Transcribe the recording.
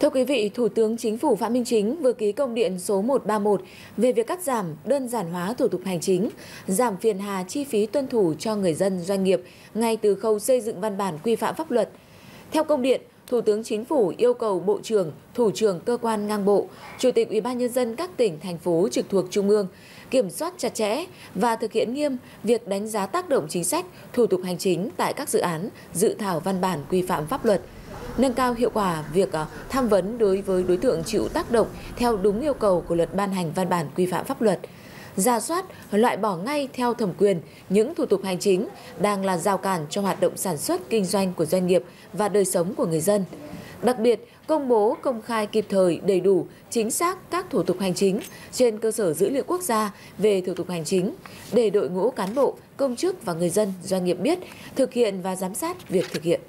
Thưa quý vị, Thủ tướng Chính phủ Phạm Minh Chính vừa ký công điện số 131 về việc cắt giảm đơn giản hóa thủ tục hành chính, giảm phiền hà chi phí tuân thủ cho người dân doanh nghiệp ngay từ khâu xây dựng văn bản quy phạm pháp luật. Theo công điện, Thủ tướng Chính phủ yêu cầu Bộ trưởng, Thủ trưởng cơ quan ngang bộ, Chủ tịch Ủy ban nhân dân các tỉnh thành phố trực thuộc trung ương kiểm soát chặt chẽ và thực hiện nghiêm việc đánh giá tác động chính sách, thủ tục hành chính tại các dự án, dự thảo văn bản quy phạm pháp luật nâng cao hiệu quả việc ờ, tham vấn đối với đối tượng chịu tác động theo đúng yêu cầu của luật ban hành văn bản quy phạm pháp luật ra soát, loại bỏ ngay theo thẩm quyền những thủ tục hành chính đang là rào cản cho hoạt động sản xuất kinh doanh của doanh nghiệp và đời sống của người dân. Đặc biệt, công bố công khai kịp thời, đầy đủ, chính xác các thủ tục hành chính trên cơ sở dữ liệu quốc gia về thủ tục hành chính để đội ngũ cán bộ, công chức và người dân, doanh nghiệp biết, thực hiện và giám sát việc thực hiện.